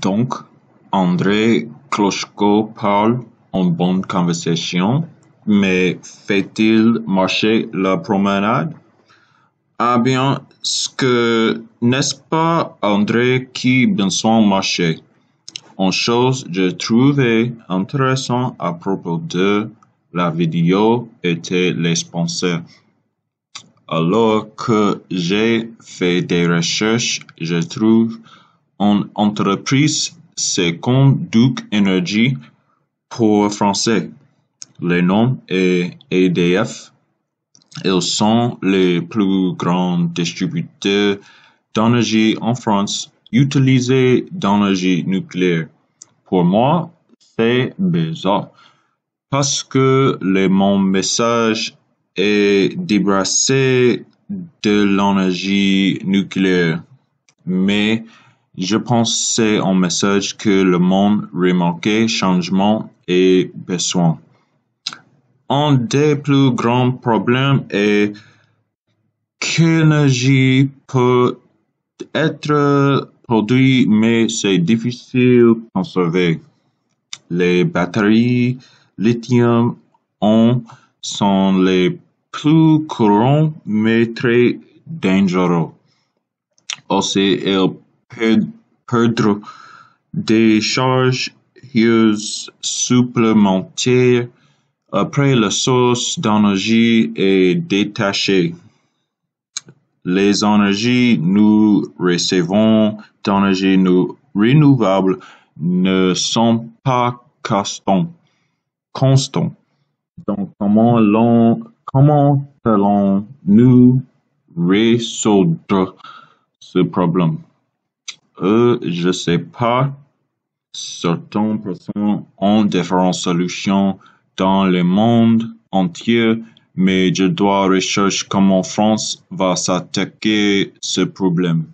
Donc, André Klochko parle en bonne conversation, mais fait-il marcher la promenade? Ah bien, ce que n'est-ce pas André qui besoin marcher? En chose, je trouvais intéressant à propos de la vidéo était les sponsors. Alors que j'ai fait des recherches, je trouve une entreprise, c'est comme Duke Energy pour français. Le nom est EDF. Ils sont les plus grands distributeurs d'énergie en France utilisés d'énergie nucléaire. Pour moi, c'est bizarre parce que le mon message est débarrassé de l'énergie nucléaire. Mais je pensais un message que le monde remarquait changement et besoin. Un des plus grands problèmes est que l'énergie peut être produite mais c'est difficile à conserver. Les batteries lithium on sont les plus courants mais très dangereux. Aussi, perdre des charges supplémentaires après la source d'énergie est détachée. Les énergies nous recevons d'énergie renouvelable ne sont pas constants. Donc, comment comment allons-nous résoudre ce problème? Euh, je sais pas. Certaines personnes ont différentes solutions dans le monde entier, mais je dois rechercher comment France va s'attaquer ce problème.